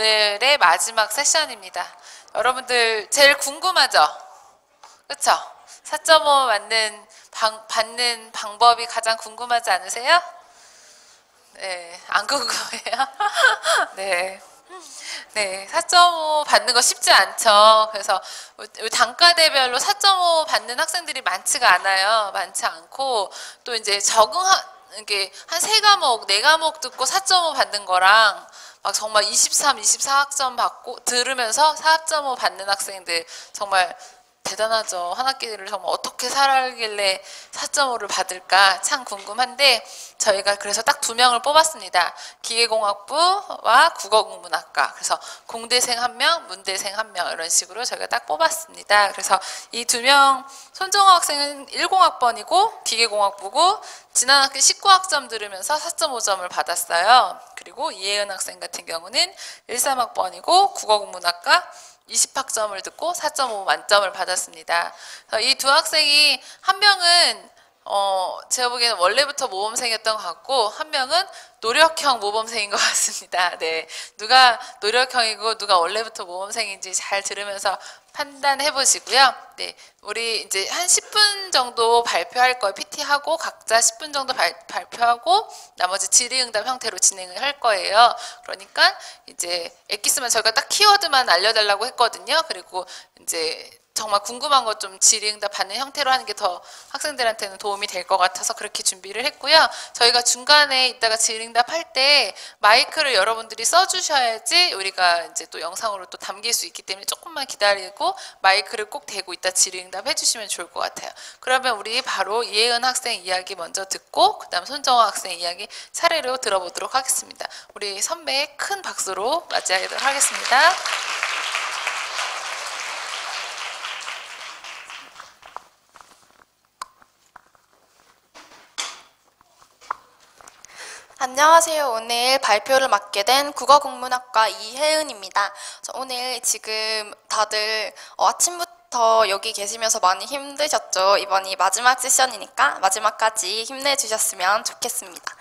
오늘의 마지막 세션입니다. 여러분들 제일 궁금하죠? 그렇죠? 4.5 맞는 방, 받는 방법이 가장 궁금하지 않으세요? 네, 안 궁금해요? 네. 네, 4.5 받는 거 쉽지 않죠. 그래서 단과대별로 4.5 받는 학생들이 많지가 않아요. 많지 않고 또 이제 적응 이게 한 세 과목, 네 과목 듣고 4.5 받는 거랑 막 정말 23, 24학점 받고 들으면서 4.5 받는 학생들 정말 대단하죠. 한 학기를 정말 어떻게 살길래 4.5를 받을까 참 궁금한데 저희가 그래서 딱 두 명을 뽑았습니다. 기계공학부와 국어국문학과. 그래서 공대생 한 명, 문대생 한 명 이런 식으로 저희가 딱 뽑았습니다. 그래서 이 두 명 손정호 학생은 10학번이고 기계공학부고 지난 학기 19학점 들으면서 4.5점을 받았어요. 그리고 이혜은 학생 같은 경우는 13학번이고 국어국문학과 20학점을 듣고 4.5 만점을 받았습니다. 이 두 학생이 한 명은 어, 제가 보기에는 원래부터 모범생이었던 것 같고 한 명은 노력형 모범생인 것 같습니다. 네, 누가 노력형이고 누가 원래부터 모범생인지 잘 들으면서 판단해 보시고요. 네, 우리 이제 한 10분 정도 발표할 거예요. PT하고 각자 10분 정도 발, 발표하고 나머지 질의응답 형태로 진행을 할 거예요. 그러니까 이제 엑기스만 저희가 딱 키워드만 알려달라고 했거든요. 그리고 이제 정말 궁금한 것 좀 질의응답 받는 형태로 하는 게 더 학생들한테는 도움이 될 것 같아서 그렇게 준비를 했고요. 저희가 중간에 이따가 질의응답 할 때 마이크를 여러분들이 써주셔야지 우리가 이제 또 영상으로 또 담길 수 있기 때문에 조금만 기다리고 마이크를 꼭 대고 이따 질의응답 해주시면 좋을 것 같아요. 그러면 우리 바로 이혜은 학생 이야기 먼저 듣고 그다음 손정호 학생 이야기 차례로 들어보도록 하겠습니다. 우리 선배 큰 박수로 맞이하도록 하겠습니다. 안녕하세요. 오늘 발표를 맡게 된 국어국문학과 이혜은입니다. 오늘 지금 다들 어, 아침부터 여기 계시면서 많이 힘드셨죠? 이번이 마지막 세션이니까 마지막까지 힘내주셨으면 좋겠습니다.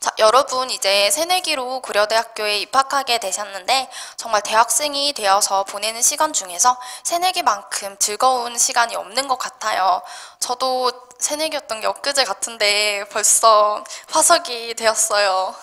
자, 여러분 이제 새내기로 고려대학교에 입학하게 되셨는데 정말 대학생이 되어서 보내는 시간 중에서 새내기만큼 즐거운 시간이 없는 것 같아요. 저도 새내기였던 게 엊그제 같은데 벌써 화석이 되었어요.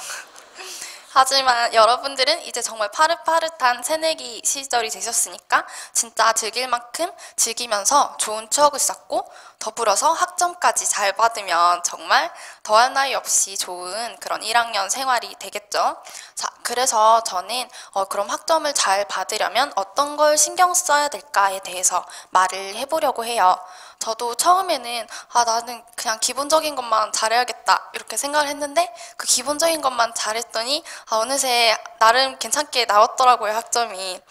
하지만 여러분들은 이제 정말 파릇파릇한 새내기 시절이 되셨으니까 진짜 즐길 만큼 즐기면서 좋은 추억을 쌓고 더불어서 학점까지 잘 받으면 정말 더할 나위 없이 좋은 그런 1학년 생활이 되겠죠. 자, 그래서 저는 어, 그럼 학점을 잘 받으려면 어떤 걸 신경 써야 될까에 대해서 말을 해보려고 해요. 저도 처음에는 아 나는 그냥 기본적인 것만 잘해야겠다 이렇게 생각을 했는데 그 기본적인 것만 잘했더니 아 어느새 나름 괜찮게 나왔더라고요 학점이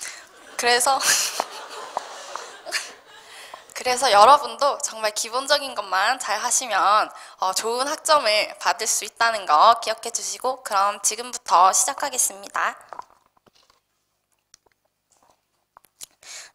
그래서 그래서 여러분도 정말 기본적인 것만 잘 하시면 어, 좋은 학점을 받을 수 있다는 거 기억해 주시고 그럼 지금부터 시작하겠습니다.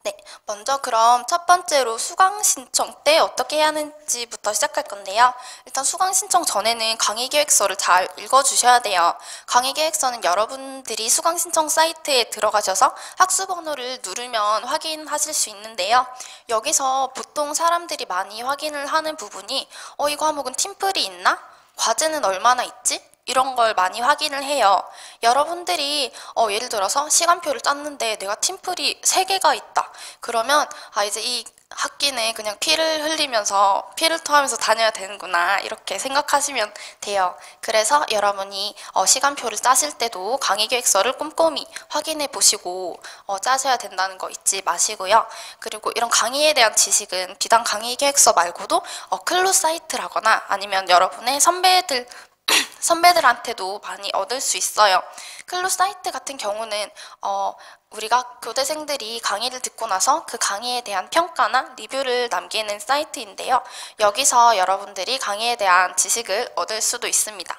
네, 먼저 그럼 첫 번째로 수강 신청 때 어떻게 해야 하는지부터 시작할 건데요. 일단 수강 신청 전에는 강의 계획서를 잘 읽어주셔야 돼요. 강의 계획서는 여러분들이 수강 신청 사이트에 들어가셔서 학수 번호를 누르면 확인하실 수 있는데요. 여기서 보통 사람들이 많이 확인을 하는 부분이 어, 이 과목은 팀플이 있나? 과제는 얼마나 있지? 이런 걸 많이 확인을 해요. 여러분들이 어, 예를 들어서 시간표를 짰는데 내가 팀플이 3개가 있다. 그러면 아 이제 이 학기는 그냥 피를 흘리면서 피를 토하면서 다녀야 되는구나 이렇게 생각하시면 돼요. 그래서 여러분이 어, 시간표를 짜실 때도 강의 계획서를 꼼꼼히 확인해 보시고 어, 짜셔야 된다는 거 잊지 마시고요. 그리고 이런 강의에 대한 지식은 비단 강의 계획서 말고도 어, 클로 사이트라거나 아니면 여러분의 선배들 선배들한테도 많이 얻을 수 있어요. 클로 사이트 같은 경우는 어, 우리가 교대생들이 강의를 듣고 나서 그 강의에 대한 평가나 리뷰를 남기는 사이트인데요. 여기서 여러분들이 강의에 대한 지식을 얻을 수도 있습니다.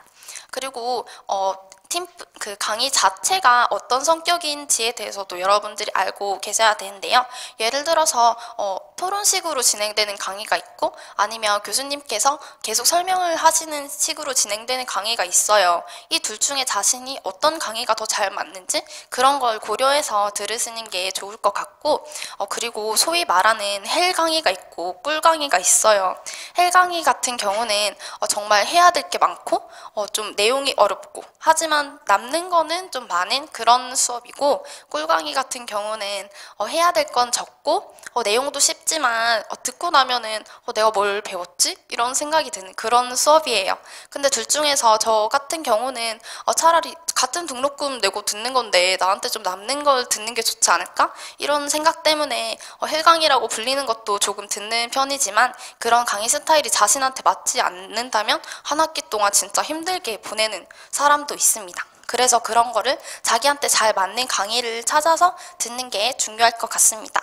그리고 어, 팀, 그 강의 자체가 어떤 성격인지에 대해서도 여러분들이 알고 계셔야 되는데요. 예를 들어서 어, 토론식으로 진행되는 강의가 있고 아니면 교수님께서 계속 설명을 하시는 식으로 진행되는 강의가 있어요. 이 둘 중에 자신이 어떤 강의가 더 잘 맞는지 그런 걸 고려해서 들으시는 게 좋을 것 같고 어, 그리고 소위 말하는 hell 강의가 있고 꿀 강의가 있어요. hell 강의 같은 경우는 어, 정말 해야 될 게 많고 어, 좀 내용이 어렵고 하지만 남는 거는 좀 많은 그런 수업이고 꿀 강의 같은 경우는 어, 해야 될 건 적고 어, 내용도 쉽지만 어, 듣고 나면은 어, 내가 뭘 배웠지? 이런 생각이 드는 그런 수업이에요. 근데 둘 중에서 저 같은 경우는 어, 차라리 같은 등록금 내고 듣는 건데 나한테 좀 남는 걸 듣는 게 좋지 않을까? 이런 생각 때문에 어, 헬강이라고 불리는 것도 조금 듣는 편이지만 그런 강의 스타일이 자신한테 맞지 않는다면 한 학기 동안 진짜 힘들게 보내는 사람도 있습니다. 그래서 그런 거를 자기한테 잘 맞는 강의를 찾아서 듣는 게 중요할 것 같습니다.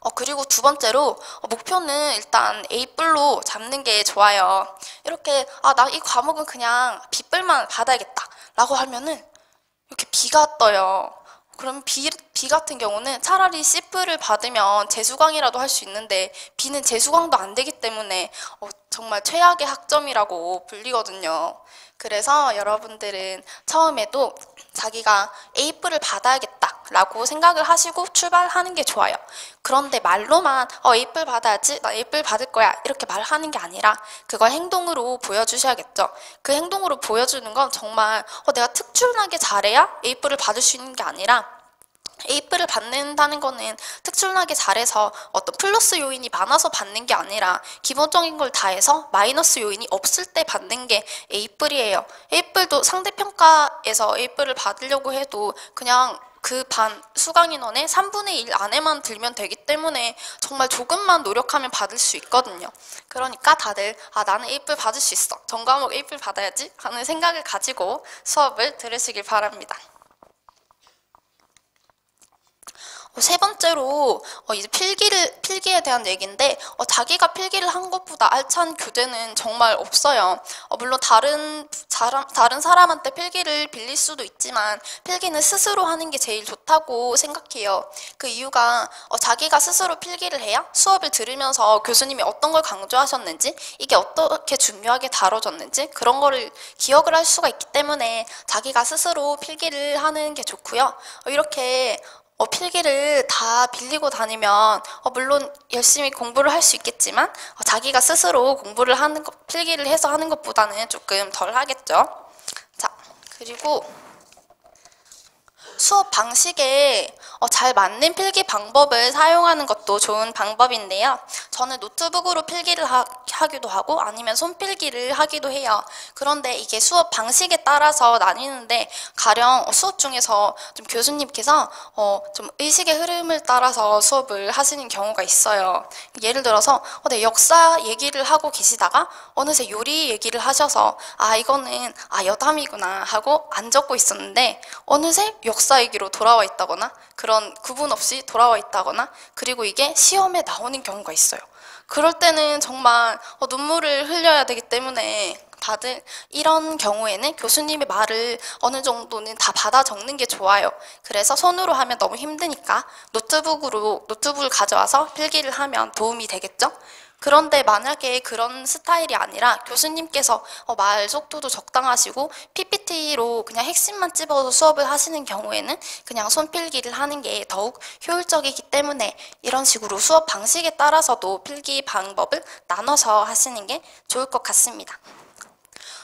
어, 그리고 두 번째로 어, 목표는 일단 A뿔로 잡는 게 좋아요. 이렇게 아, 나 이 과목은 그냥 B뿔만 받아야겠다 라고 하면은 이렇게 B가 떠요. 그럼 B, B 같은 경우는 차라리 C뿔을 받으면 재수강이라도 할 수 있는데 B는 재수강도 안 되기 때문에 어, 정말 최악의 학점이라고 불리거든요. 그래서 여러분들은 처음에도 자기가 A뿔을 받아야겠다라고 생각을 하시고 출발하는 게 좋아요. 그런데 말로만 어, A뿔 받아야지, 나 A뿔 받을 거야 이렇게 말하는 게 아니라 그걸 행동으로 보여주셔야겠죠. 그 행동으로 보여주는 건 정말 어, 내가 특출나게 잘해야 A뿔을 받을 수 있는 게 아니라 A뿔을 받는다는 거는 특출나게 잘해서 어떤 플러스 요인이 많아서 받는 게 아니라 기본적인 걸 다 해서 마이너스 요인이 없을 때 받는 게 A뿔이에요. A뿔도 상대평가에서 A뿔을 받으려고 해도 그냥 그 반 수강 인원의 3분의 1 안에만 들면 되기 때문에 정말 조금만 노력하면 받을 수 있거든요. 그러니까 다들 아 나는 A뿔 받을 수 있어. 전 과목 A뿔 받아야지 하는 생각을 가지고 수업을 들으시길 바랍니다. 어, 세 번째로 어, 이제 필기를 필기에 대한 얘기인데 어, 자기가 필기를 한 것보다 알찬 교재는 정말 없어요. 어, 물론 다른 사람, 다른 사람한테 필기를 빌릴 수도 있지만 필기는 스스로 하는 게 제일 좋다고 생각해요. 그 이유가 어, 자기가 스스로 필기를 해야 수업을 들으면서 교수님이 어떤 걸 강조하셨는지 이게 어떻게 중요하게 다뤄졌는지 그런 거를 기억을 할 수가 있기 때문에 자기가 스스로 필기를 하는 게 좋고요. 어, 이렇게 어, 필기를 다 빌리고 다니면 어, 물론 열심히 공부를 할 수 있겠지만 어, 자기가 스스로 공부를 하는 것, 필기를 해서 하는 것보다는 조금 덜 하겠죠. 자, 그리고 수업 방식에 어, 잘 맞는 필기 방법을 사용하는 것도 좋은 방법인데요. 저는 노트북으로 필기를 하, 기도 하고 아니면 손필기를 하기도 해요. 그런데 이게 수업 방식에 따라서 나뉘는데 가령 수업 중에서 좀 교수님께서 어, 좀 의식의 흐름을 따라서 수업을 하시는 경우가 있어요. 예를 들어서 어, 네, 역사 얘기를 하고 계시다가 어느새 요리 얘기를 하셔서 아 이거는 아 여담이구나 하고 안 적고 있었는데 어느새 역사 얘기로 돌아와 있다거나 그런 구분 없이 돌아와 있다거나 그리고 이게 시험에 나오는 경우가 있어요. 그럴 때는 정말 어, 눈물을 흘려야 되기 때문에 다들 이런 경우에는 교수님의 말을 어느 정도는 다 받아 적는 게 좋아요. 그래서 손으로 하면 너무 힘드니까 노트북으로 노트북을 가져와서 필기를 하면 도움이 되겠죠? 그런데 만약에 그런 스타일이 아니라 교수님께서 어, 말 속도도 적당하시고 PPT로 그냥 핵심만 찝어서 수업을 하시는 경우에는 그냥 손필기를 하는 게 더욱 효율적이기 때문에 이런 식으로 수업 방식에 따라서도 필기 방법을 나눠서 하시는 게 좋을 것 같습니다.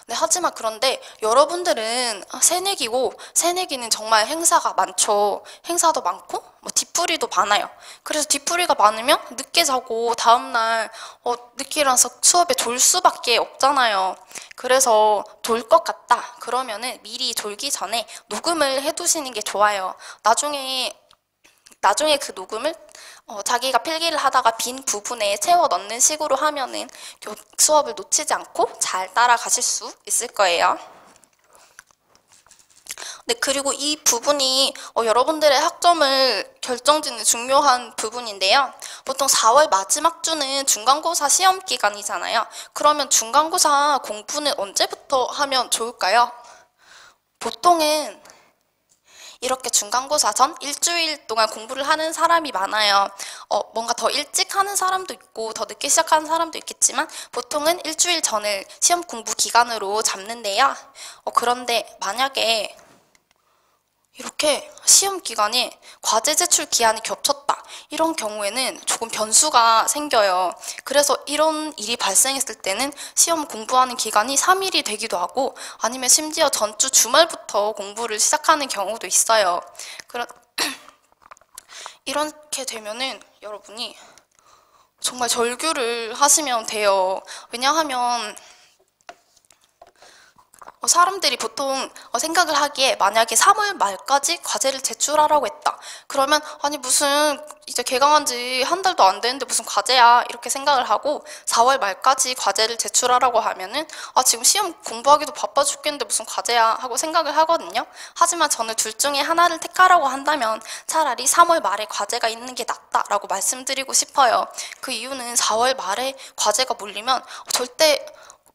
네, 하지만 그런데 여러분들은 새내기고 새내기는 정말 행사가 많죠. 행사도 많고 뭐 뒷풀이도 많아요. 그래서 뒷풀이가 많으면 늦게 자고 다음날 어, 늦게 일어나서 수업에 졸 수밖에 없잖아요. 그래서 졸 것 같다. 그러면은 미리 졸기 전에 녹음을 해두시는 게 좋아요. 나중에 나중에 그 녹음을 어, 자기가 필기를 하다가 빈 부분에 채워 넣는 식으로 하면은 수업을 놓치지 않고 잘 따라가실 수 있을 거예요. 네, 그리고 이 부분이 어, 여러분들의 학점을 결정짓는 중요한 부분인데요. 보통 4월 마지막 주는 중간고사 시험 기간이잖아요. 그러면 중간고사 공부는 언제부터 하면 좋을까요? 보통은 이렇게 중간고사 전 일주일 동안 공부를 하는 사람이 많아요. 어, 뭔가 더 일찍 하는 사람도 있고 더 늦게 시작하는 사람도 있겠지만 보통은 일주일 전을 시험 공부 기간으로 잡는데요. 어, 그런데 만약에 이렇게 시험 기간에 과제 제출 기한이 겹쳤다. 이런 경우에는 조금 변수가 생겨요. 그래서 이런 일이 발생했을 때는 시험 공부하는 기간이 3일이 되기도 하고 아니면 심지어 전주 주말부터 공부를 시작하는 경우도 있어요. 그런 이렇게 되면은 여러분이 정말 절규를 하시면 돼요. 왜냐하면 어, 사람들이 보통 어, 생각을 하기에 만약에 3월 말까지 과제를 제출하라고 했다. 그러면 아니 무슨 이제 개강한 지 한 달도 안 되는데 무슨 과제야 이렇게 생각을 하고 4월 말까지 과제를 제출하라고 하면은 아 지금 시험 공부하기도 바빠 죽겠는데 무슨 과제야 하고 생각을 하거든요. 하지만 저는 둘 중에 하나를 택하라고 한다면 차라리 3월 말에 과제가 있는 게 낫다라고 말씀드리고 싶어요. 그 이유는 4월 말에 과제가 몰리면 절대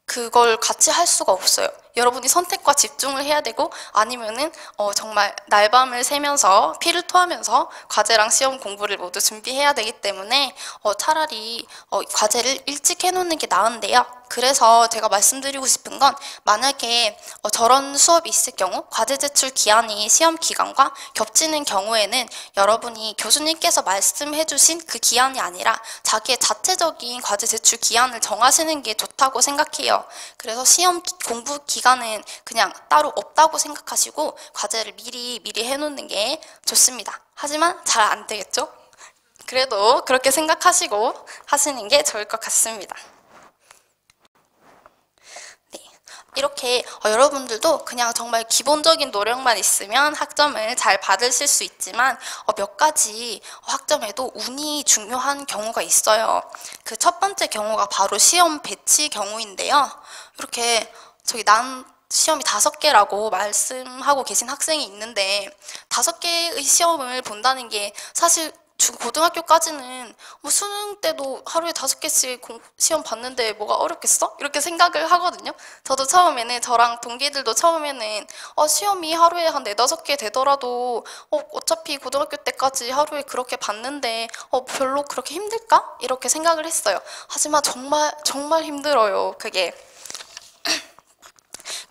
그걸 같이 할 수가 없어요. 여러분이 선택과 집중을 해야 되고 아니면은 어, 정말 날밤을 새면서 피를 토하면서 과제랑 시험 공부를 모두 준비해야 되기 때문에 어, 차라리 어, 과제를 일찍 해놓는 게 나은데요. 그래서 제가 말씀드리고 싶은 건 만약에 어, 저런 수업이 있을 경우 과제 제출 기한이 시험 기간과 겹치는 경우에는 여러분이 교수님께서 말씀해 주신 그 기한이 아니라 자기의 자체적인 과제 제출 기한을 정하시는 게 좋다고 생각해요. 그래서 시험 기- 공부 기간 은 그냥 따로 없다고 생각하시고 과제를 미리 미리 해놓는 게 좋습니다. 하지만 잘 안 되겠죠? 그래도 그렇게 생각하시고 하시는 게 좋을 것 같습니다. 네. 이렇게 어, 여러분들도 그냥 정말 기본적인 노력만 있으면 학점을 잘 받으실 수 있지만 어, 몇 가지 학점에도 운이 중요한 경우가 있어요. 그 첫 번째 경우가 바로 시험 배치 경우인데요. 이렇게 저기 난 시험이 다섯 개라고 말씀하고 계신 학생이 있는데 다섯 개의 시험을 본다는 게 사실 중 고등학교까지는 뭐 수능 때도 하루에 다섯 개씩 공- 시험 봤는데 뭐가 어렵겠어? 이렇게 생각을 하거든요. 저도 처음에는 저랑 동기들도 처음에는 어, 시험이 하루에 한 네다섯 개 되더라도 어, 어차피 고등학교 때까지 하루에 그렇게 봤는데 어, 별로 그렇게 힘들까? 이렇게 생각을 했어요. 하지만 정말 정말 힘들어요. 그게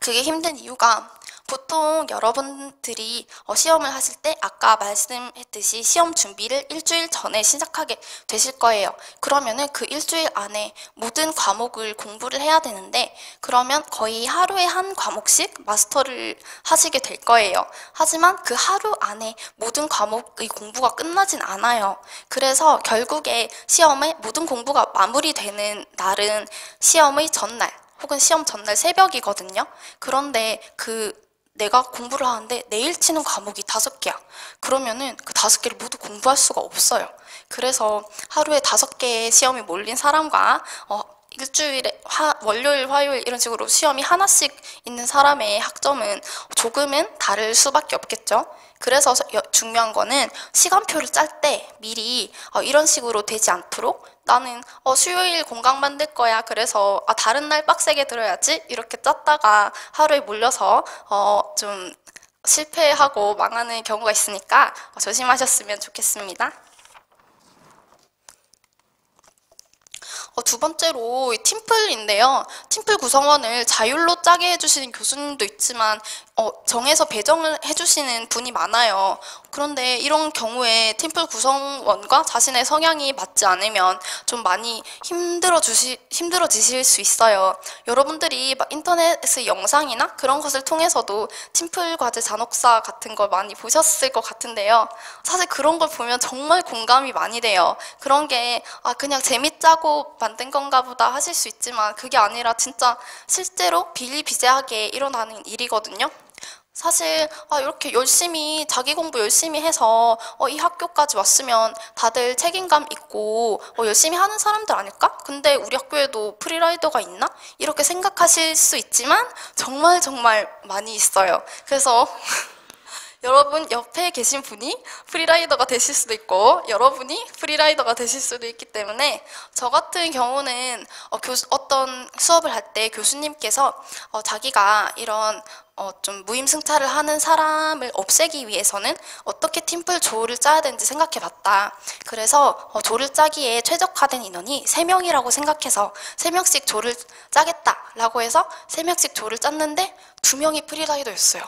그게 힘든 이유가 보통 여러분들이 어, 시험을 하실 때 아까 말씀했듯이 시험 준비를 일주일 전에 시작하게 되실 거예요. 그러면은 그 일주일 안에 모든 과목을 공부를 해야 되는데 그러면 거의 하루에 한 과목씩 마스터를 하시게 될 거예요. 하지만 그 하루 안에 모든 과목의 공부가 끝나진 않아요. 그래서 결국에 시험의 모든 공부가 마무리되는 날은 시험의 전날 혹은 시험 전날 새벽이거든요. 그런데 그 내가 공부를 하는데 내일 치는 과목이 다섯 개야. 그러면은 그 다섯 개를 모두 공부할 수가 없어요. 그래서 하루에 다섯 개의 시험이 몰린 사람과 어, 일주일에 화, 월요일, 화요일 이런 식으로 시험이 하나씩 있는 사람의 학점은 조금은 다를 수밖에 없겠죠. 그래서 여- 중요한 거는 시간표를 짤 때 미리 어, 이런 식으로 되지 않도록 나는 어, 수요일 공강 만 들 거야. 그래서 아, 다른 날 빡세게 들어야지. 이렇게 짰다가 하루에 몰려서 어, 좀 실패하고 망하는 경우가 있으니까 어, 조심하셨으면 좋겠습니다. 어, 두 번째로 이 팀플인데요. 팀플 구성원을 자율로 짜게 해주시는 교수님도 있지만 어, 정해서 배정을 해주시는 분이 많아요. 그런데 이런 경우에 팀플 구성원과 자신의 성향이 맞지 않으면 좀 많이 힘들어 주시 힘들어지실 수 있어요. 여러분들이 막 인터넷의 영상이나 그런 것을 통해서도 팀플 과제 잔혹사 같은 걸 많이 보셨을 것 같은데요. 사실 그런 걸 보면 정말 공감이 많이 돼요. 그런 게 아, 그냥 재밌자고 만든 건가 보다 하실 수 있지만 그게 아니라 진짜 실제로 비일비재하게 일어나는 일이거든요. 사실 아, 이렇게 열심히 자기 공부 열심히 해서 어, 이 학교까지 왔으면 다들 책임감 있고 어, 열심히 하는 사람들 아닐까? 근데 우리 학교에도 free rider가 있나? 이렇게 생각하실 수 있지만 정말 정말 많이 있어요. 그래서 여러분 옆에 계신 분이 free rider가 되실 수도 있고 여러분이 free rider가 되실 수도 있기 때문에 저 같은 경우는 어, 교수, 어떤 수업을 할 때 교수님께서 어, 자기가 이런 어, 좀 무임승차를 하는 사람을 없애기 위해서는 어떻게 팀플 조를 짜야 되는지 생각해 봤다. 그래서 어, 조를 짜기에 최적화된 인원이 3명이라고 생각해서 3명씩 조를 짜겠다라고 해서 3명씩 조를 짰는데 2명이 프리라이더였어요.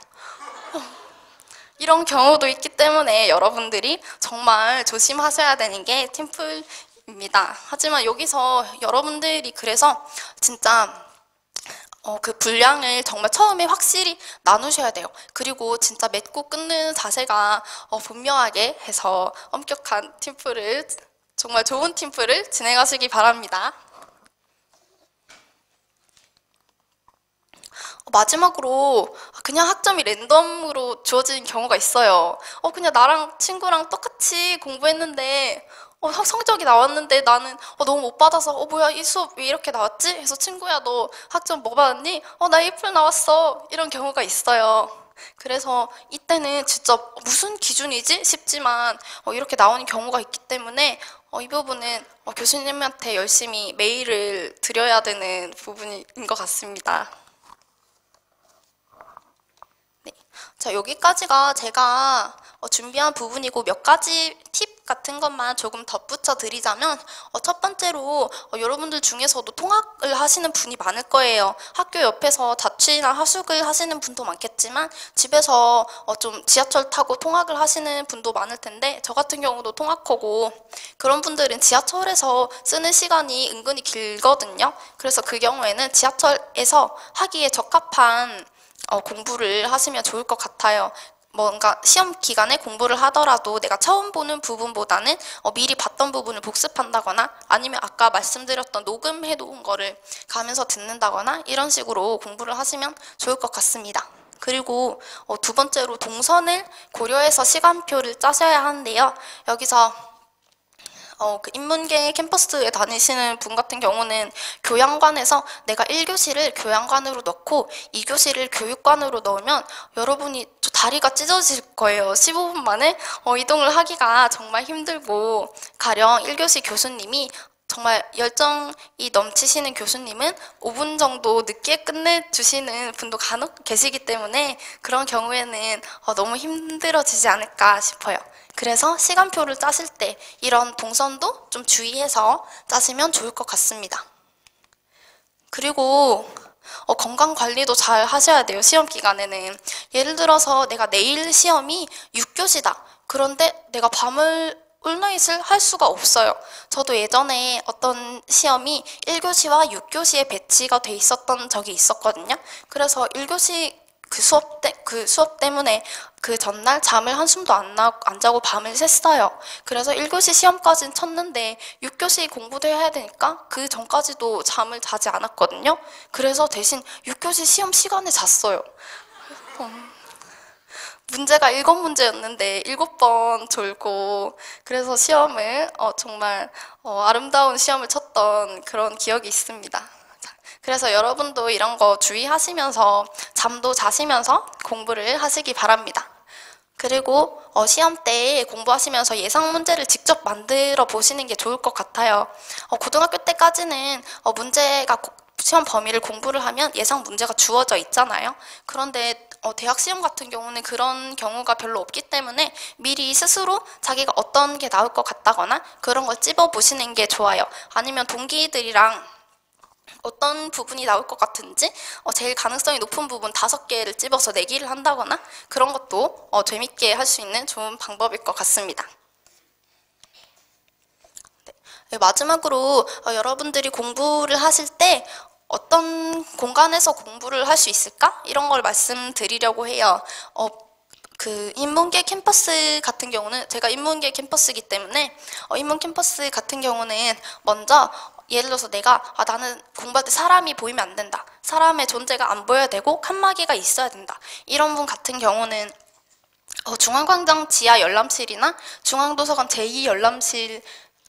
이런 경우도 있기 때문에 여러분들이 정말 조심하셔야 되는 게 팀플입니다. 하지만 여기서 여러분들이 그래서 진짜 어, 그 분량을 정말 처음에 확실히 나누셔야 돼요. 그리고 진짜 맺고 끊는 자세가 어, 분명하게 해서 엄격한 팀플을 정말 좋은 팀플을 진행하시기 바랍니다. 어, 마지막으로 그냥 학점이 랜덤으로 주어지는 경우가 있어요. 어, 그냥 나랑 친구랑 똑같이 공부했는데 어, 학- 성적이 나왔는데 나는 어, 너무 못 받아서 어 뭐야 이 수업 왜 이렇게 나왔지? 해서 친구야 너 학점 뭐 받았니? 어나 1풀 나왔어 이런 경우가 있어요. 그래서 이때는 진짜 무슨 기준이지 싶지만 어, 이렇게 나오는 경우가 있기 때문에 어, 이 부분은 어, 교수님한테 열심히 메일을 드려야 되는 부분인 것 같습니다. 네. 자, 여기까지가 제가 어, 준비한 부분이고 몇 가지 팁 같은 것만 조금 덧붙여 드리자면 어, 첫 번째로 어, 여러분들 중에서도 통학을 하시는 분이 많을 거예요. 학교 옆에서 자취나 하숙을 하시는 분도 많겠지만 집에서 어, 좀 지하철 타고 통학을 하시는 분도 많을 텐데 저 같은 경우도 통학하고 그런 분들은 지하철에서 쓰는 시간이 은근히 길거든요. 그래서 그 경우에는 지하철에서 하기에 적합한 어, 공부를 하시면 좋을 것 같아요. 뭔가 시험 기간에 공부를 하더라도 내가 처음 보는 부분보다는 어, 미리 봤던 부분을 복습한다거나 아니면 아까 말씀드렸던 녹음해 놓은 거를 가면서 듣는다거나 이런 식으로 공부를 하시면 좋을 것 같습니다. 그리고 어, 두 번째로 동선을 고려해서 시간표를 짜셔야 하는데요. 여기서 어, 그 인문계 캠퍼스에 다니시는 분 같은 경우는 교양관에서 내가 1교시를 교양관으로 넣고 2교시를 교육관으로 넣으면 여러분이 저 다리가 찢어질 거예요. 15분 만에 어, 이동을 하기가 정말 힘들고 가령 1교시 교수님이 정말 열정이 넘치시는 교수님은 5분 정도 늦게 끝내주시는 분도 간혹 계시기 때문에 그런 경우에는 어, 너무 힘들어지지 않을까 싶어요. 그래서 시간표를 짜실 때 이런 동선도 좀 주의해서 짜시면 좋을 것 같습니다. 그리고 어, 건강 관리도 잘 하셔야 돼요. 시험 기간에는. 예를 들어서 내가 내일 시험이 6교시다. 그런데 내가 밤을 올나잇을 할 수가 없어요. 저도 예전에 어떤 시험이 1교시와 6교시에 배치가 돼 있었던 적이 있었거든요. 그래서 1교시 그 수업 때, 그 수업 때문에 그 전날 잠을 한숨도 안, 나, 안 자고 밤을 샜어요. 그래서 1교시 시험까지는 쳤는데 6교시 공부도 해야 되니까 그 전까지도 잠을 자지 않았거든요. 그래서 대신 6교시 시험 시간에 잤어요. 음, 문제가 일곱 문제였는데 일곱 번 졸고 그래서 시험을 어, 정말 어, 아름다운 시험을 쳤던 그런 기억이 있습니다. 자, 그래서 여러분도 이런 거 주의하시면서 잠도 자시면서 공부를 하시기 바랍니다. 그리고 어, 시험 때 공부하시면서 예상 문제를 직접 만들어 보시는 게 좋을 것 같아요. 어, 고등학교 때까지는 어, 문제가 고- 시험 범위를 공부를 하면 예상 문제가 주어져 있잖아요. 그런데 어, 대학 시험 같은 경우는 그런 경우가 별로 없기 때문에 미리 스스로 자기가 어떤 게 나올 것 같다거나 그런 걸 찝어 보시는 게 좋아요. 아니면 동기들이랑 어떤 부분이 나올 것 같은지 어, 제일 가능성이 높은 부분 다섯 개를 찝어서 내기를 한다거나 그런 것도 어, 재밌게 할 수 있는 좋은 방법일 것 같습니다. 네, 마지막으로 어, 여러분들이 공부를 하실 때 어떤 공간에서 공부를 할 수 있을까? 이런 걸 말씀드리려고 해요. 어, 그 인문계 캠퍼스 같은 경우는 제가 인문계 캠퍼스이기 때문에 어, 인문 캠퍼스 같은 경우는 먼저 예를 들어서 내가 아, 나는 공부할 때 사람이 보이면 안 된다. 사람의 존재가 안 보여야 되고 칸막이가 있어야 된다. 이런 분 같은 경우는 어, 중앙광장 지하 열람실이나 중앙도서관 제2 열람실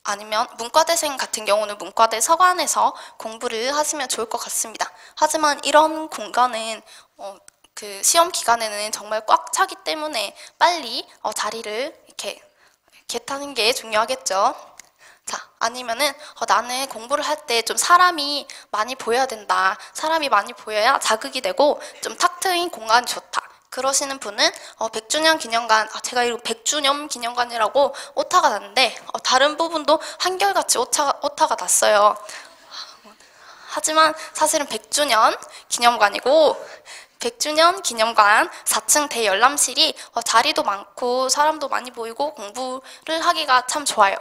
아니면 문과대생 같은 경우는 문과대 서관에서 공부를 하시면 좋을 것 같습니다. 하지만 이런 공간은 어, 그 시험 기간에는 정말 꽉 차기 때문에 빨리 어, 자리를 이렇게 개타는 게 중요하겠죠. 자, 아니면은 어, 나는 공부를 할 때 좀 사람이 많이 보여야 된다. 사람이 많이 보여야 자극이 되고 좀 탁 트인 공간이 좋다. 그러시는 분은 어, 100주년 기념관, 아, 제가 이거 100주년 기념관이라고 오타가 났는데 어, 다른 부분도 한결같이 오타, 오타가 났어요. 하지만 사실은 100주년 기념관이고 100주년 기념관 4층 대열람실이 어, 자리도 많고 사람도 많이 보이고 공부를 하기가 참 좋아요.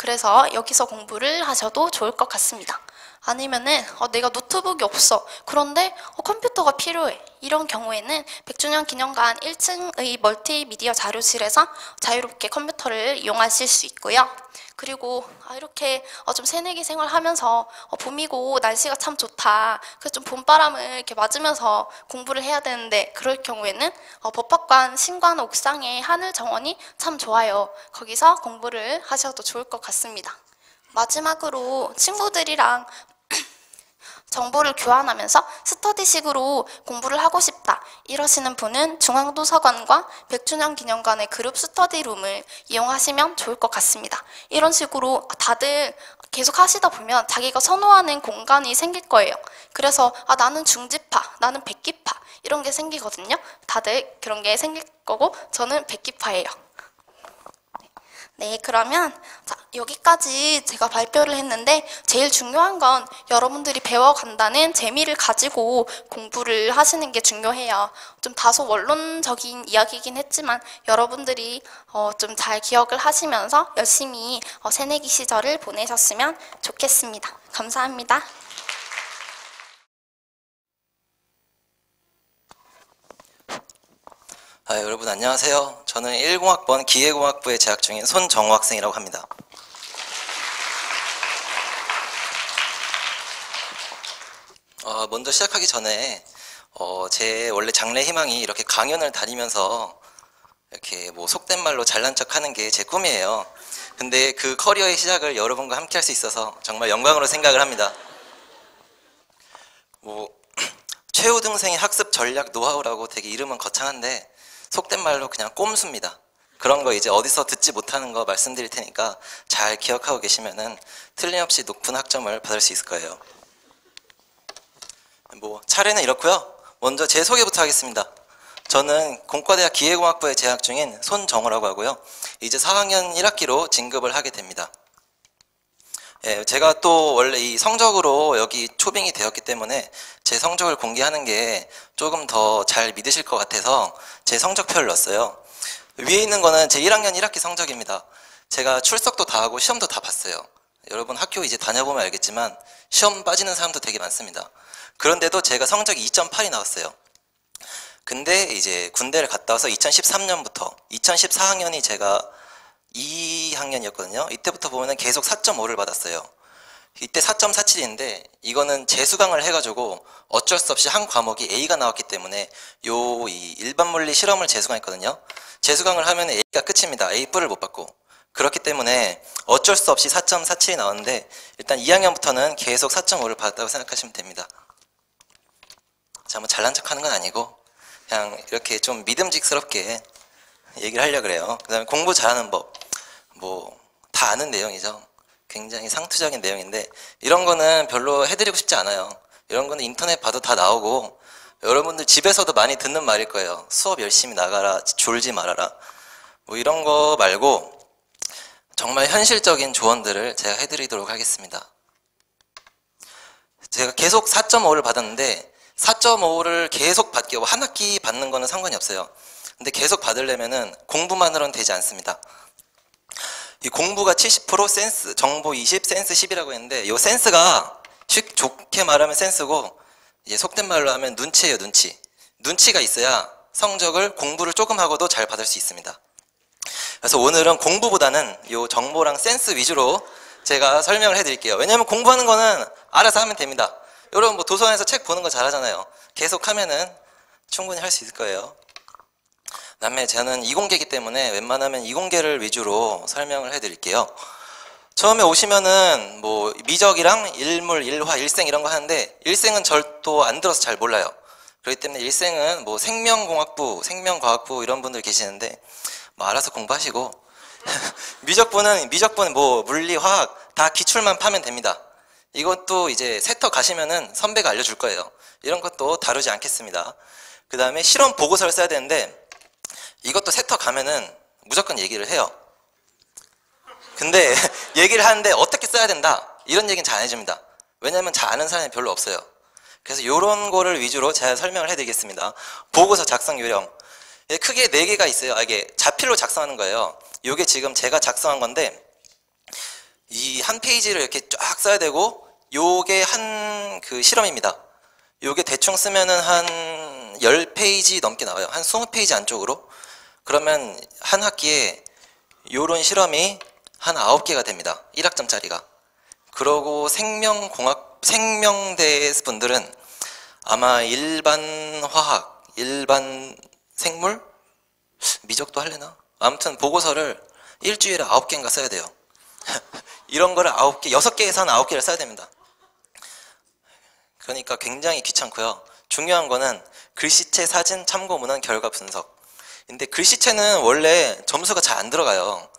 그래서 여기서 공부를 하셔도 좋을 것 같습니다. 아니면은 어, 내가 노트북이 없어. 그런데 어, 컴퓨터가 필요해. 이런 경우에는 100주년 기념관 1층의 멀티미디어 자료실에서 자유롭게 컴퓨터를 이용하실 수 있고요. 그리고 아, 이렇게 어, 좀 새내기 생활하면서 어, 봄이고 날씨가 참 좋다. 그래서 좀 봄바람을 이렇게 맞으면서 공부를 해야 되는데 그럴 경우에는 어, 법학관 신관 옥상의 하늘 정원이 참 좋아요. 거기서 공부를 하셔도 좋을 것 같습니다. 마지막으로 친구들이랑 정보를 교환하면서 스터디식으로 공부를 하고 싶다 이러시는 분은 중앙도서관과 백주년 기념관의 그룹 스터디룸을 이용하시면 좋을 것 같습니다. 이런 식으로 다들 계속 하시다 보면 자기가 선호하는 공간이 생길 거예요. 그래서 아 나는 중지파, 나는 백기파 이런 게 생기거든요. 다들 그런 게 생길 거고 저는 백기파예요. 네, 그러면 자, 여기까지 제가 발표를 했는데 제일 중요한 건 여러분들이 배워간다는 재미를 가지고 공부를 하시는 게 중요해요. 좀 다소 원론적인 이야기이긴 했지만 여러분들이 어, 좀 잘 기억을 하시면서 열심히 어, 새내기 시절을 보내셨으면 좋겠습니다. 감사합니다. 아, 여러분 안녕하세요. 저는 10학번 기계공학부에 재학 중인 손정호 학생이라고 합니다. 어, 먼저 시작하기 전에 어, 제 원래 장래 희망이 이렇게 강연을 다니면서 이렇게 뭐 속된 말로 잘난 척하는 게 제 꿈이에요. 근데 그 커리어의 시작을 여러분과 함께 할 수 있어서 정말 영광으로 생각을 합니다. 뭐 최우 등생의 학습 전략 노하우라고 되게 이름은 거창한데 속된 말로 그냥 꼼수입니다. 그런 거 이제 어디서 듣지 못하는 거 말씀드릴 테니까 잘 기억하고 계시면은 틀림없이 높은 학점을 받을 수 있을 거예요. 뭐 차례는 이렇고요. 먼저 제 소개부터 하겠습니다. 저는 공과대학 기계공학부에 재학 중인 손정호라고 하고요. 이제 4학년 1학기로 진급을 하게 됩니다. 예, 제가 또 원래 이 성적으로 여기 초빙이 되었기 때문에 제 성적을 공개하는 게 조금 더 잘 믿으실 것 같아서 제 성적표를 넣었어요. 위에 있는 거는 제 1학년 1학기 성적입니다. 제가 출석도 다 하고 시험도 다 봤어요. 여러분 학교 이제 다녀보면 알겠지만 시험 빠지는 사람도 되게 많습니다. 그런데도 제가 성적이 2.8이 나왔어요. 근데 이제 군대를 갔다 와서 2013년부터 2014학년이 제가 2학년이었거든요. 이때부터 보면은 계속 4.5를 받았어요. 이때 4.47인데 이거는 재수강을 해가지고 어쩔 수 없이 한 과목이 A가 나왔기 때문에 요 이 일반 물리 실험을 재수강했거든요. 재수강을 하면 A가 끝입니다. A 뿔을 못 받고 그렇기 때문에 어쩔 수 없이 4.47이 나왔는데 일단 2학년부터는 계속 4.5를 받았다고 생각하시면 됩니다. 자, 뭐 잘난 척하는 건 아니고 그냥 이렇게 좀 믿음직스럽게 얘기를 하려 고 그래요. 그다음에 공부 잘하는 법, 뭐 다 아는 내용이죠. 굉장히 상투적인 내용인데 이런 거는 별로 해드리고 싶지 않아요. 이런 거는 인터넷 봐도 다 나오고 여러분들 집에서도 많이 듣는 말일 거예요. 수업 열심히 나가라, 졸지 말아라. 뭐 이런 거 말고 정말 현실적인 조언들을 제가 해드리도록 하겠습니다. 제가 계속 4.5를 받았는데 4.5를 계속 받기, 한 학기 받는 거는 상관이 없어요. 근데 계속 받으려면은 공부만으로는 되지 않습니다. 이 공부가 70% 센스, 정보 20, 센스 10이라고 했는데 이 센스가 쉽 좋게 말하면 센스고 이제 속된 말로 하면 눈치예요, 눈치. 눈치가 있어야 성적을 공부를 조금 하고도 잘 받을 수 있습니다. 그래서 오늘은 공부보다는 이 정보랑 센스 위주로 제가 설명을 해드릴게요. 왜냐하면 공부하는 거는 알아서 하면 됩니다. 여러분 뭐 도서관에서 책 보는 거 잘하잖아요. 계속 하면은 충분히 할 수 있을 거예요. 그다음에 저는 이공계이기 때문에 웬만하면 이공계를 위주로 설명을 해드릴게요. 처음에 오시면은 뭐 미적이랑 일물, 일화, 일생 이런 거 하는데 일생은 절도 안 들어서 잘 몰라요. 그렇기 때문에 일생은 뭐 생명공학부, 생명과학부 이런 분들 계시는데 뭐 알아서 공부하시고 미적분은 미적분 뭐 물리, 화학 다 기출만 파면 됩니다. 이것도 이제 세터 가시면은 선배가 알려줄 거예요. 이런 것도 다루지 않겠습니다. 그 다음에 실험 보고서를 써야 되는데 이것도 세터 가면은 무조건 얘기를 해요. 근데 얘기를 하는데 어떻게 써야 된다 이런 얘기는 잘 안 해줍니다. 왜냐하면 잘 아는 사람이 별로 없어요. 그래서 이런 거를 위주로 제가 설명을 해드리겠습니다. 보고서 작성 요령 예, 크게 네 개가 있어요. 아, 이게 자필로 작성하는 거예요. 이게 지금 제가 작성한 건데 이 한 페이지를 이렇게 쫙 써야 되고 요게 한 그 실험입니다. 요게 대충 쓰면은 한 10페이지 넘게 나와요. 한 20페이지 안쪽으로. 그러면 한 학기에 요런 실험이 한 9개가 됩니다. 1학점짜리가. 그러고 생명공학, 생명대 분들은 아마 일반 화학, 일반 생물? 미적도 할래나? 아무튼 보고서를 일주일에 9개인가 써야 돼요. 이런 거를 9개, 6개에서 한 9개를 써야 됩니다. 그러니까 굉장히 귀찮고요. 중요한 거는 글씨체, 사진, 참고 문헌, 결과 분석. 근데 글씨체는 원래 점수가 잘 안 들어가요.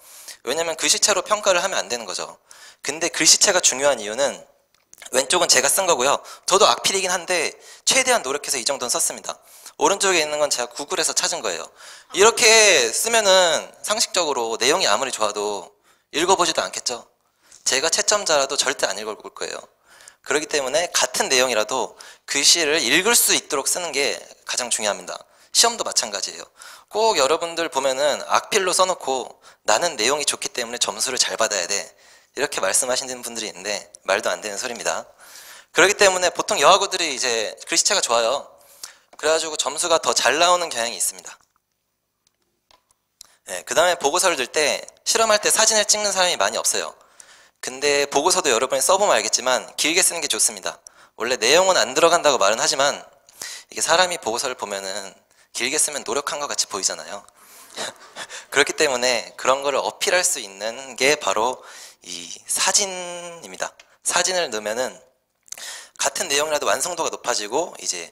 왜냐면 글씨체로 평가를 하면 안 되는 거죠. 근데 글씨체가 중요한 이유는 왼쪽은 제가 쓴 거고요. 저도 악필이긴 한데 최대한 노력해서 이 정도는 썼습니다. 오른쪽에 있는 건 제가 구글에서 찾은 거예요. 이렇게 쓰면은 상식적으로 내용이 아무리 좋아도 읽어보지도 않겠죠. 제가 채점자라도 절대 안 읽어볼 거예요. 그렇기 때문에 같은 내용이라도 글씨를 읽을 수 있도록 쓰는 게 가장 중요합니다. 시험도 마찬가지예요. 꼭 여러분들 보면은 악필로 써놓고 나는 내용이 좋기 때문에 점수를 잘 받아야 돼. 이렇게 말씀하시는 분들이 있는데 말도 안 되는 소리입니다. 그렇기 때문에 보통 여하고들이 이제 글씨체가 좋아요. 그래가지고 점수가 더 잘 나오는 경향이 있습니다. 네, 그 다음에 보고서를 들 때 실험할 때 사진을 찍는 사람이 많이 없어요. 근데 보고서도 여러분이 써보면 알겠지만 길게 쓰는 게 좋습니다. 원래 내용은 안 들어간다고 말은 하지만 이게 사람이 보고서를 보면은 길게 쓰면 노력한 것 같이 보이잖아요. 그렇기 때문에 그런 거를 어필할 수 있는 게 바로 이 사진입니다. 사진을 넣으면은 같은 내용이라도 완성도가 높아지고 이제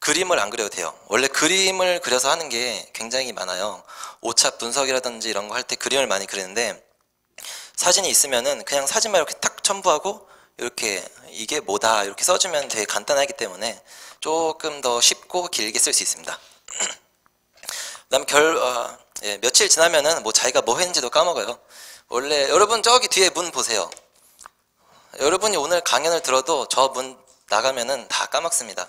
그림을 안 그려도 돼요. 원래 그림을 그려서 하는 게 굉장히 많아요. 오차 분석이라든지 이런 거 할 때 그림을 많이 그리는데 사진이 있으면은 그냥 사진만 이렇게 탁 첨부하고 이렇게 이게 뭐다 이렇게 써주면 되게 간단하기 때문에 조금 더 쉽고 길게 쓸 수 있습니다. 그다음 결 어, 예, 며칠 지나면은 뭐 자기가 뭐 했는지도 까먹어요. 원래 여러분 저기 뒤에 문 보세요. 여러분이 오늘 강연을 들어도 저 문 나가면은 다 까먹습니다.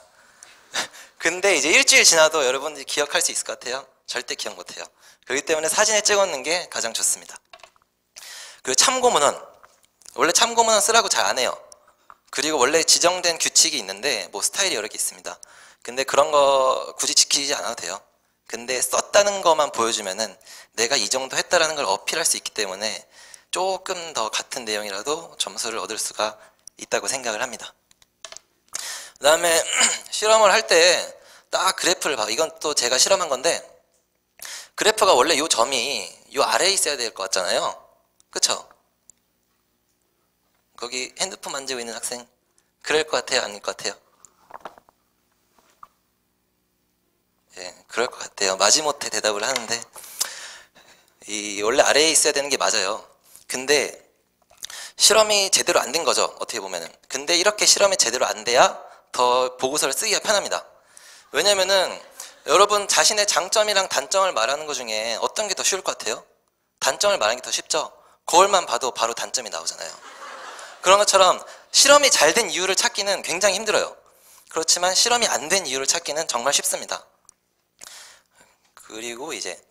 근데 이제 일주일 지나도 여러분들이 기억할 수 있을 것 같아요? 절대 기억 못해요. 그렇기 때문에 사진에 찍었는 게 가장 좋습니다. 그리고 참고문헌. 원래 참고문헌 쓰라고 잘 안 해요. 그리고 원래 지정된 규칙이 있는데 뭐 스타일이 여러 개 있습니다. 근데 그런 거 굳이 지키지 않아도 돼요. 근데 썼다는 것만 보여주면은 내가 이 정도 했다라는 걸 어필할 수 있기 때문에 조금 더 같은 내용이라도 점수를 얻을 수가 있다고 생각을 합니다. 그 다음에 실험을 할 때 딱 그래프를 봐. 이건 또 제가 실험한 건데 그래프가 원래 요 점이 요 아래에 있어야 될 것 같잖아요. 그쵸? 거기 핸드폰 만지고 있는 학생 그럴 것 같아요? 아닐 것 같아요? 예, 그럴 것 같아요. 마지못해 대답을 하는데 이 원래 아래에 있어야 되는 게 맞아요. 근데 실험이 제대로 안 된 거죠. 어떻게 보면은. 근데 이렇게 실험이 제대로 안 돼야 더 보고서를 쓰기가 편합니다. 왜냐면은 여러분 자신의 장점이랑 단점을 말하는 것 중에 어떤 게 더 쉬울 것 같아요? 단점을 말하는 게 더 쉽죠? 거울만 봐도 바로 단점이 나오잖아요. 그런 것처럼 실험이 잘 된 이유를 찾기는 굉장히 힘들어요. 그렇지만 실험이 안 된 이유를 찾기는 정말 쉽습니다. 그리고 이제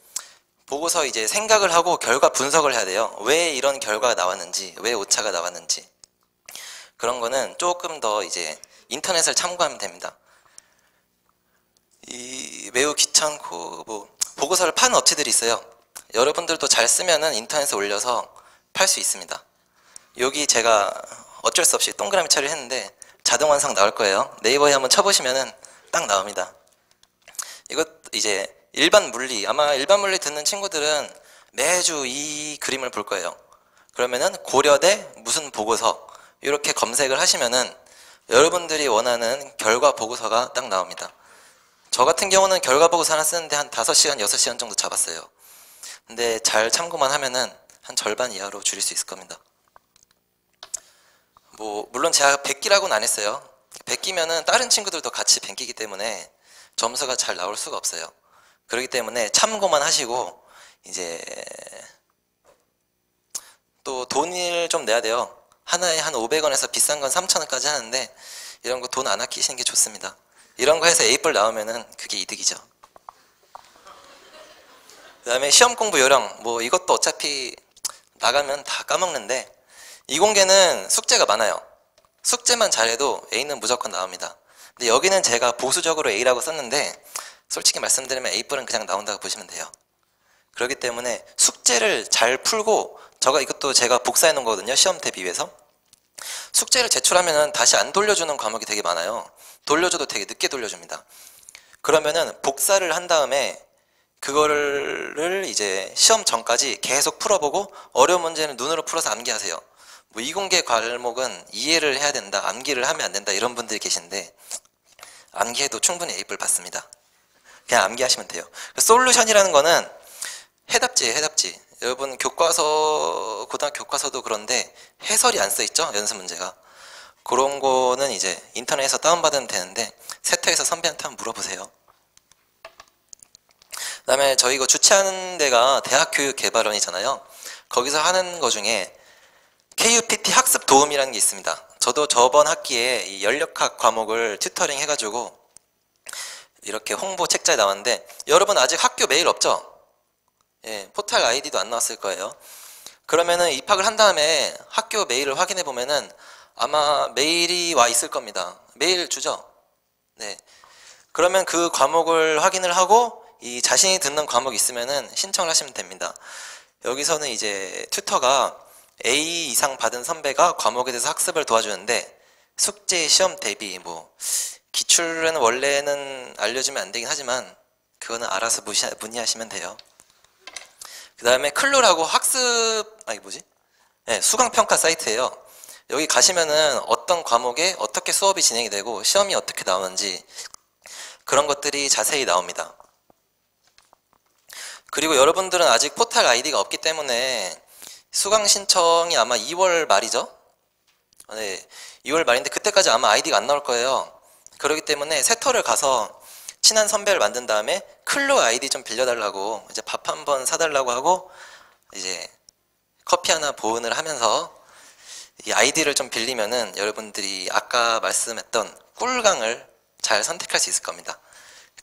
보고서 이제 생각을 하고 결과 분석을 해야 돼요. 왜 이런 결과가 나왔는지, 왜 오차가 나왔는지. 그런 거는 조금 더 이제 인터넷을 참고하면 됩니다. 이 매우 귀찮고 뭐 보고서를 파는 업체들이 있어요. 여러분들도 잘 쓰면은 인터넷에 올려서 팔 수 있습니다. 여기 제가 어쩔 수 없이 동그라미 처리를 했는데 자동 완성 나올 거예요. 네이버에 한번 쳐보시면은 딱 나옵니다. 이것 이제 일반 물리 아마 일반 물리 듣는 친구들은 매주 이 그림을 볼 거예요. 그러면은 고려대 무슨 보고서 이렇게 검색을 하시면은 여러분들이 원하는 결과 보고서가 딱 나옵니다. 저 같은 경우는 결과 보고서 하나 쓰는데 한 5시간, 6시간 정도 잡았어요. 근데 잘 참고만 하면은 한 절반 이하로 줄일 수 있을 겁니다. 뭐 물론 제가 100기라고는 안 했어요. 100기면은 다른 친구들도 같이 100기기 때문에 점수가 잘 나올 수가 없어요. 그렇기 때문에 참고만 하시고 이제 또 돈을 좀 내야 돼요. 하나에 한 500원에서 비싼 건 3,000원까지 하는데 이런 거 돈 안 아끼시는 게 좋습니다. 이런 거 해서 A뿔 나오면은 그게 이득이죠. 그 다음에 시험 공부 요령, 뭐 이것도 어차피 나가면 다 까먹는데 이공계는 숙제가 많아요. 숙제만 잘해도 A는 무조건 나옵니다. 근데 여기는 제가 보수적으로 A라고 썼는데 솔직히 말씀드리면 A뿔은 그냥 나온다고 보시면 돼요. 그렇기 때문에 숙제를 잘 풀고 저가 이것도 제가 복사해 놓은 거거든요. 시험 대비 위해서. 숙제를 제출하면은 다시 안 돌려주는 과목이 되게 많아요. 돌려줘도 되게 늦게 돌려줍니다. 그러면은 복사를 한 다음에 그거를 이제 시험 전까지 계속 풀어보고 어려운 문제는 눈으로 풀어서 암기하세요. 뭐 이공계 과목은 이해를 해야 된다, 암기를 하면 안 된다 이런 분들이 계신데 암기해도 충분히 A뿔 받습니다. 그냥 암기하시면 돼요. 솔루션이라는 거는 해답지예요, 해답지. 여러분 교과서 고등학교 교과서도 그런데 해설이 안 써 있죠, 연습 문제가. 그런 거는 이제 인터넷에서 다운받으면 되는데 세터에서 선배한테 한번 물어보세요. 그 다음에 저희 이거 주최하는 데가 대학교육개발원이잖아요. 거기서 하는 거 중에 KUPT 학습 도움이라는 게 있습니다. 저도 저번 학기에 이 연력학 과목을 튜터링 해가지고 이렇게 홍보 책자에 나왔는데 여러분 아직 학교 메일 없죠? 예, 포털 아이디도 안 나왔을 거예요. 그러면은 입학을 한 다음에 학교 메일을 확인해 보면은 아마 메일이 와 있을 겁니다. 메일 주죠? 네. 그러면 그 과목을 확인을 하고 이 자신이 듣는 과목이 있으면은 신청을 하시면 됩니다. 여기서는 이제 튜터가 A 이상 받은 선배가 과목에 대해서 학습을 도와주는데 숙제 시험 대비 뭐 기출은 원래는 알려주면 안 되긴 하지만 그거는 알아서 무시, 문의하시면 돼요. 그 다음에 클루라고 학습 아니 뭐지? 네, 수강 평가 사이트예요. 여기 가시면은 어떤 과목에 어떻게 수업이 진행이 되고 시험이 어떻게 나오는지 그런 것들이 자세히 나옵니다. 그리고 여러분들은 아직 포털 아이디가 없기 때문에 수강 신청이 아마 2월 말이죠? 네, 2월 말인데 그때까지 아마 아이디가 안 나올 거예요. 그렇기 때문에 세터를 가서 친한 선배를 만든 다음에 클로 아이디 좀 빌려달라고 이제 밥 한 번 사달라고 하고 이제 커피 하나 보은을 하면서 이 아이디를 좀 빌리면은 여러분들이 아까 말씀했던 꿀강을 잘 선택할 수 있을 겁니다.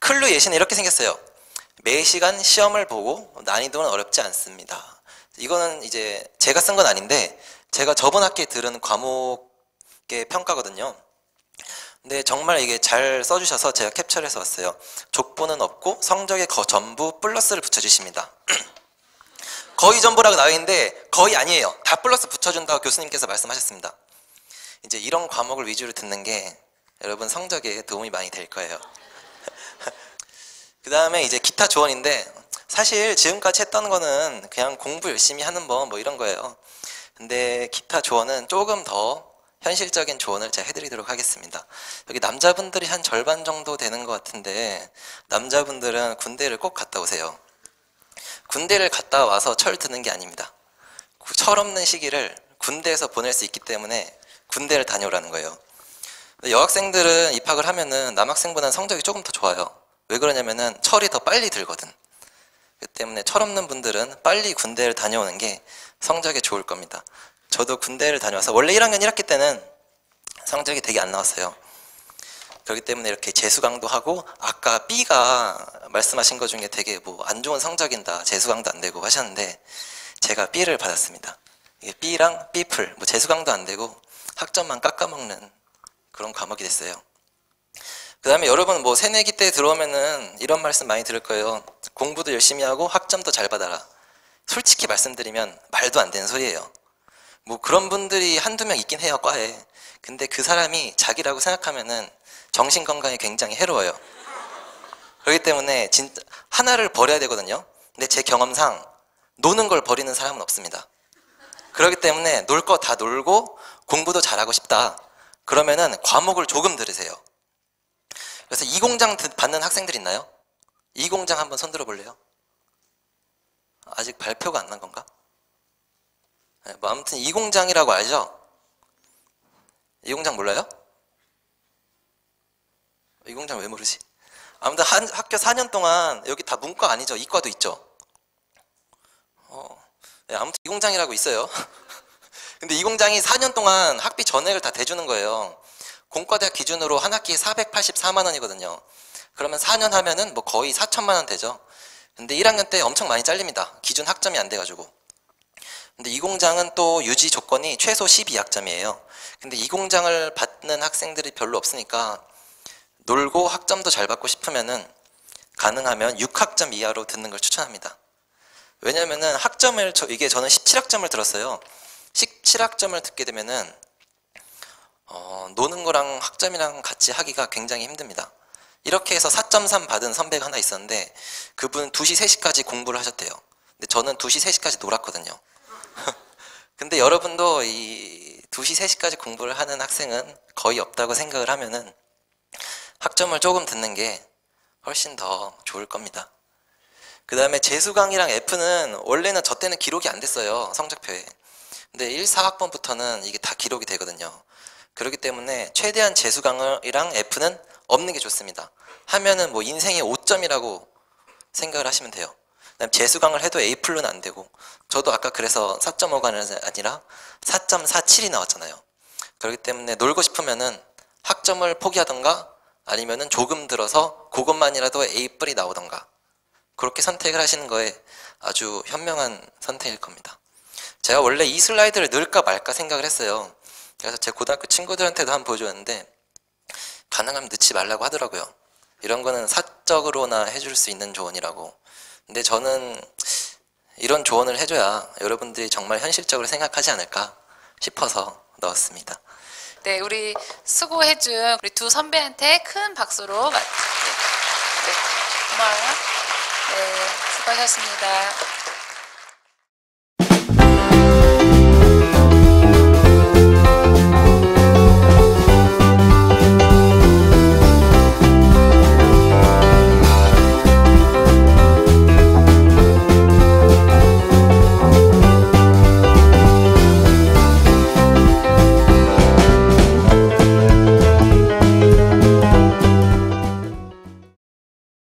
KLUE 예시는 이렇게 생겼어요. 매 시간 시험을 보고 난이도는 어렵지 않습니다. 이거는 이제 제가 쓴 건 아닌데 제가 저번 학기에 들은 과목의 평가거든요. 근데 정말 이게 잘 써주셔서 제가 캡처를 해서 왔어요. 족보는 없고 성적에 거의 전부 플러스를 붙여주십니다. 거의 전부라고 나와 있는데 거의 아니에요. 다 플러스 붙여준다고 교수님께서 말씀하셨습니다. 이제 이런 과목을 위주로 듣는 게 여러분 성적에 도움이 많이 될 거예요. 그 다음에 이제 기타 조언인데 사실 지금까지 했던 거는 그냥 공부 열심히 하는 법 뭐 이런 거예요. 근데 기타 조언은 조금 더 현실적인 조언을 제가 해드리도록 하겠습니다. 여기 남자분들이 한 절반 정도 되는 것 같은데 남자분들은 군대를 꼭 갔다 오세요. 군대를 갔다 와서 철 드는 게 아닙니다. 철없는 시기를 군대에서 보낼 수 있기 때문에 군대를 다녀오라는 거예요. 여학생들은 입학을 하면은 남학생보다는 성적이 조금 더 좋아요. 왜 그러냐면은 철이 더 빨리 들거든. 그 때문에 철없는 분들은 빨리 군대를 다녀오는 게 성적에 좋을 겁니다. 저도 군대를 다녀와서 원래 1학년 1학기 때는 성적이 되게 안 나왔어요. 그렇기 때문에 이렇게 재수강도 하고 아까 B가 말씀하신 것 중에 되게 뭐 안 좋은 성적인다 재수강도 안 되고 하셨는데 제가 B를 받았습니다. 이게 B랑 B풀 뭐 재수강도 안 되고 학점만 깎아먹는 그런 과목이 됐어요. 그 다음에 여러분 뭐 새내기 때 들어오면은 이런 말씀 많이 들을 거예요. 공부도 열심히 하고 학점도 잘 받아라. 솔직히 말씀드리면 말도 안 되는 소리예요. 뭐 그런 분들이 한두 명 있긴 해요, 과에. 근데 그 사람이 자기라고 생각하면은 정신 건강에 굉장히 해로워요. 그렇기 때문에 진짜 하나를 버려야 되거든요. 근데 제 경험상 노는 걸 버리는 사람은 없습니다. 그렇기 때문에 놀 거 다 놀고 공부도 잘하고 싶다. 그러면은 과목을 조금 들으세요. 그래서 이 공장 드- 받는 학생들 있나요? 이 공장 한번 손 들어 볼래요? 아직 발표가 안 난 건가? 네, 뭐 아무튼 이 공장이라고 알죠? 이 공장 몰라요? 이 공장 왜 모르지? 아무튼 한, 학교 4년 동안 여기 다 문과 아니죠? 이과도 있죠? 어, 네, 아무튼 이 공장이라고 있어요. 근데 이 공장이 4년 동안 학비 전액을 다 대주는 거예요. 공과대학 기준으로 한 학기에 484만 원이거든요. 그러면 4년 하면은 뭐 거의 4천만 원 되죠. 근데 1학년 때 엄청 많이 잘립니다. 기준 학점이 안 돼가지고. 근데 이 공장은 또 유지 조건이 최소 12학점이에요. 근데 이 공장을 받는 학생들이 별로 없으니까 놀고 학점도 잘 받고 싶으면은 가능하면 6학점 이하로 듣는 걸 추천합니다. 왜냐면은 학점을 저 이게 저는 17학점을 들었어요. 17학점을 듣게 되면은 어, 노는 거랑 학점이랑 같이 하기가 굉장히 힘듭니다. 이렇게 해서 4.3 받은 선배가 하나 있었는데 그분 2시 3시까지 공부를 하셨대요. 근데 저는 2시 3시까지 놀았거든요. 근데 여러분도 이 2시 3시까지 공부를 하는 학생은 거의 없다고 생각을 하면은 학점을 조금 듣는 게 훨씬 더 좋을 겁니다. 그 다음에 재수강이랑 F는 원래는 저 때는 기록이 안 됐어요. 성적표에. 근데 1, 4학번부터는 이게 다 기록이 되거든요. 그렇기 때문에 최대한 재수강이랑 F는 없는 게 좋습니다. 하면은 뭐 인생의 5점이라고 생각을 하시면 돼요. 그다음 재수강을 해도 A 플루는 안 되고 저도 아까 그래서 4.5가 아니라 4.47이 나왔잖아요. 그렇기 때문에 놀고 싶으면은 학점을 포기하던가 아니면은 조금 들어서 그것만이라도 A 뿔이 나오던가 그렇게 선택을 하시는 거에 아주 현명한 선택일 겁니다. 제가 원래 이 슬라이드를 넣을까 말까 생각을 했어요. 그래서 제 고등학교 친구들한테도 한번 보여줬는데 가능하면 넣지 말라고 하더라고요. 이런 거는 사적으로나 해줄 수 있는 조언이라고. 근데 저는 이런 조언을 해줘야 여러분들이 정말 현실적으로 생각하지 않을까 싶어서 넣었습니다. 네, 우리 수고해준 우리 두 선배한테 큰 박수로 맞. 네, 네, 고마워요. 네, 수고하셨습니다.